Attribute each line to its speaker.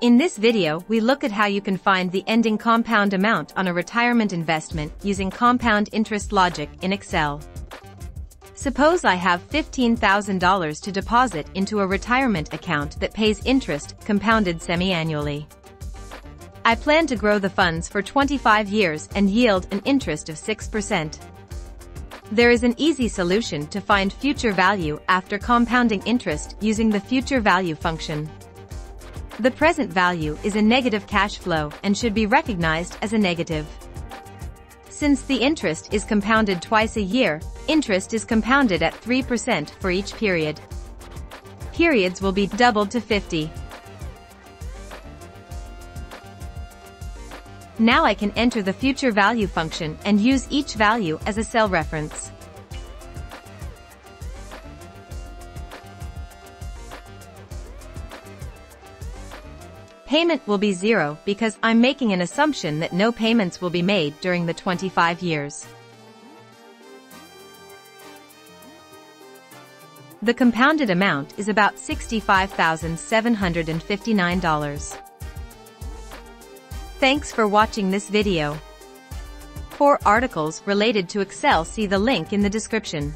Speaker 1: In this video, we look at how you can find the ending compound amount on a retirement investment using compound interest logic in Excel. Suppose I have $15,000 to deposit into a retirement account that pays interest compounded semi-annually. I plan to grow the funds for 25 years and yield an interest of 6%. There is an easy solution to find future value after compounding interest using the future value function. The present value is a negative cash flow and should be recognized as a negative. Since the interest is compounded twice a year, interest is compounded at 3% for each period. Periods will be doubled to 50. Now I can enter the future value function and use each value as a cell reference. Payment will be zero because I'm making an assumption that no payments will be made during the 25 years. The compounded amount is about $65,759. Thanks for watching this video. For articles related to Excel see the link in the description.